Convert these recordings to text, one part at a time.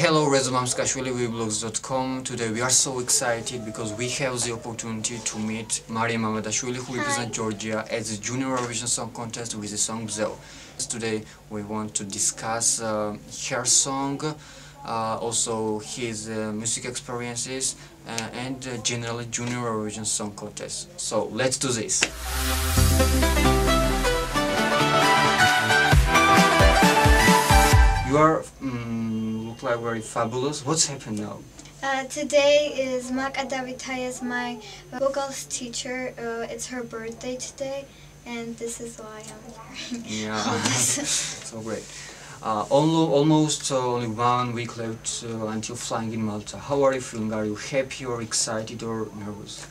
Hello, RezaMamskashvili.wiwibloggs.com Today we are so excited because we have the opportunity to meet Mariam Mamadashvili who represents Georgia at the Junior Eurovision Song Contest with the song Mzeo. Today we want to discuss uh, her song, uh, also his uh, music experiences uh, and uh, generally Junior Eurovision Song Contest. So let's do this. You are mm, like very fabulous. What's happened now? Uh, today is Maka Davitaya's my vocals teacher. Uh, it's her birthday today, and this is why I'm here. Yeah, so great. Uh, almost, almost uh, only one week left uh, until flying in Malta. How are you feeling? Are you happy or excited or nervous?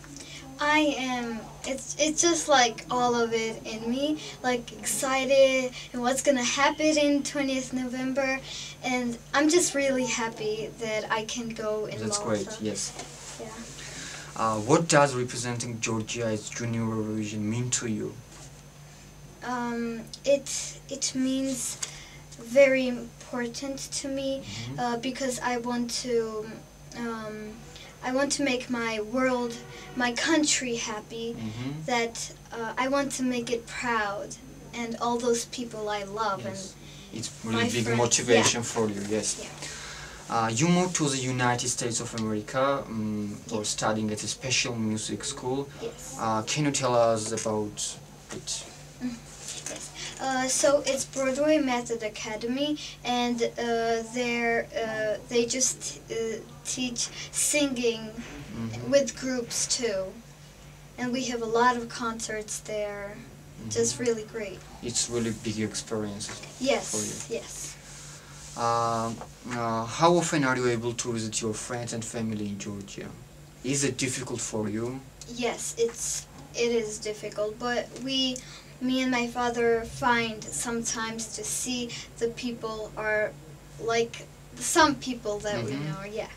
I am. It's it's just like all of it in me, like excited and what's gonna happen in 20th November, and I'm just really happy that I can go in That's Malta. great. Yes. Yeah. Uh, what does representing Georgia as Junior Eurovision mean to you? Um, it it means very important to me Mhm. uh, because I want to um, I want to make my world, my country happy. Mhm. That uh, I want to make it proud, and all those people I love. Yes. It's My really big motivation for you. Yes. Yeah. Uh, you moved to the United States of America um, for Yes. studying at a special music school. Yes, Uh, can you tell us about it? yes. Uh, so it's Broadway Method Academy, and uh, they're uh, they just uh, teach singing Mhm. with groups too, and we have a lot of concerts there. Mhm. Just really great. It's really big experience. Yes, For you. yes. Um, uh, how often are you able to visit your friends and family in Georgia? Is it difficult for you? Yes, it's it is difficult, but we, me and my father, find sometimes to see the people are like some people that we Mhm. know. Yeah.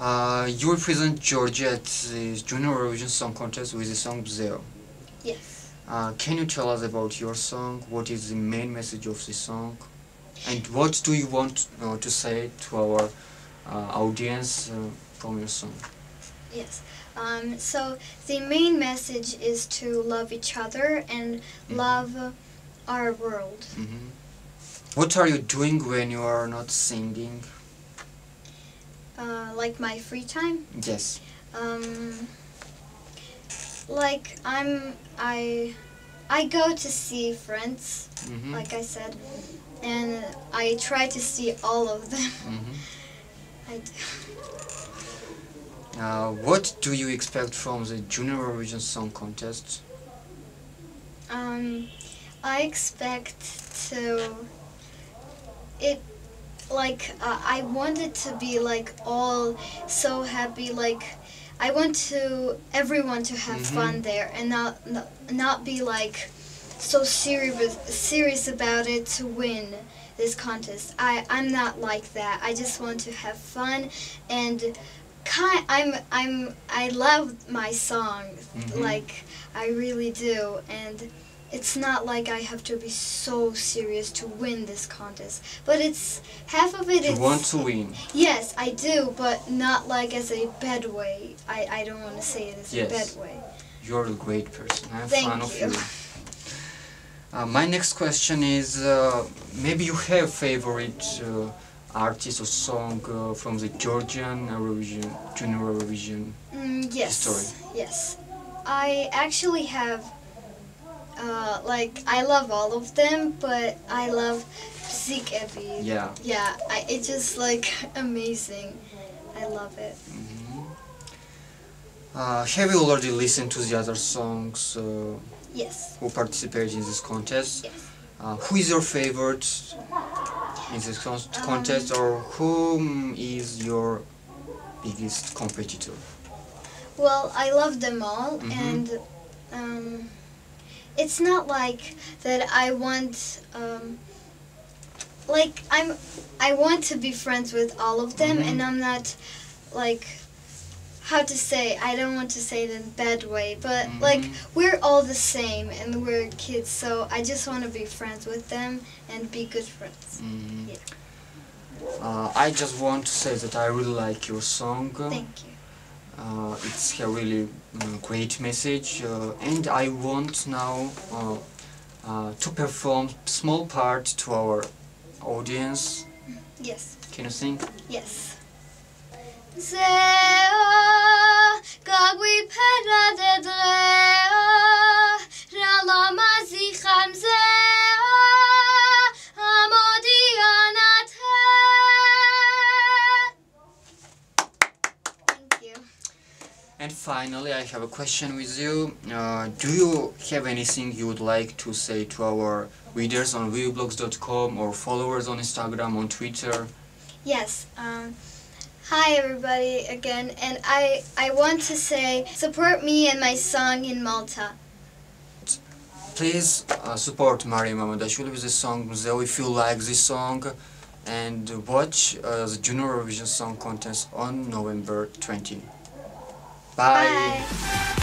Uh, you represent Georgia at the Junior Eurovision Song Contest with the song Mzeo. Yes. Uh, can you tell us about your song? What is the main message of the song? And what do you want uh, to say to our uh, audience uh, from your song? Yes. Um, so the main message is to love each other and Mhm. love our world. hmm What are you doing when you are not singing? Uh, like my free time. Yes. Um, like I'm I I go to see friends. hmm like I said, and I try to see all of them. hmm I do. Uh, what do you expect from the Junior Eurovision Song Contest? Um, I expect to it like uh, I want it to be like all so happy like I want to everyone to have Mhm. fun there and not, not not be like so serious serious about it to win this contest. I I'm not like that. I just want to have fun and kind I'm I'm I love my song Mhm. like I really do and it's not like I have to be so serious to win this contest. But it's half of it You is want to win. Yes, I do, but not like as a bad way. I, I don't want to say it as Yes. a bad way. You're a great person. I'm a Thank of you. you. Uh, my next question is uh, maybe you have favorite uh, artist or song uh, from the Georgian Eurovision, Junior Eurovision. Mm, yes. Story. Yes. I actually have uh, like I love all of them, but I love Bzikebi. Yeah. Yeah, I, it's just like amazing. I love it. Mhm. Uh, have you already listened to the other songs uh, Yes. who participated in this contest? Yes. Uh, who is your favorite in this con- contest, or whom is your biggest competitor? Well, I love them all, Mhm. and um, it's not like that. I want um, like I'm. I want to be friends with all of them, Mhm. and I'm not like how to say. I don't want to say it in a bad way, but like Mhm. we're all the same, and we're kids. So I just want to be friends with them and be good friends. Mhm. Yeah. Uh, I just want to say that I really like your song. Thank you. Uh, it's a really mm, great message, uh, and I want now uh, uh, to perform small part to our audience. Yes. Can you sing? Yes. Thank you. And finally, I have a question with you. Uh, do you have anything you would like to say to our readers on wiwibloggs.com or followers on Instagram, on Twitter? Yes. Um, hi everybody again, and I I want to say support me and my song in Malta. Please uh, support Mariam Mamadashvili with the song Mzeo if you like this song and watch uh, the Junior Eurovision Song Contest on November 20. Bye. Bye.